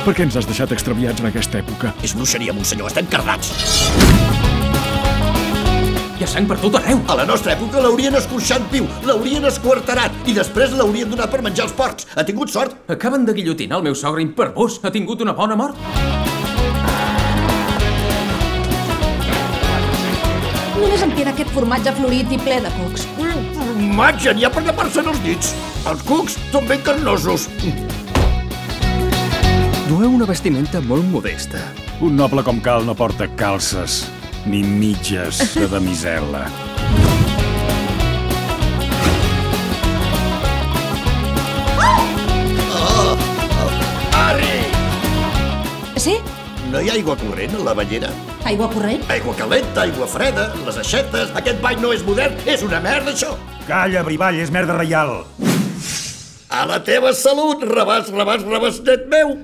Per què ens has deixat extraviats en aquesta època? És bruixeria, monsenyor, estem cardats. Hi ha sang per tot arreu. A la nostra època l'haurien escorxat viu, l'haurien esquarterat i després l'haurien donat per menjar els porcs. Ha tingut sort? Acaben de guillotinar el meu sogre impervós. Ha tingut una bona mort. Només em queda aquest formatge florit i ple de cucs. Formatge, n'hi ha per tapar-se'n els dits. Els cucs són ben carnosos. Dueu una vestimenta molt modesta. Un noble com cal no porta calces ni mitges de damisel·la. Harry! Sí? No hi ha aigua corrent a la banyera? Aigua corrent? Aigua calenta, aigua freda, les aixetes... Aquest bany no és modern, és una merda, això! Calla, brivall, és merda reial. A la teva salut, rabàs, rabàs, rabàs, net meu!